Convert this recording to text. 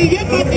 Привет,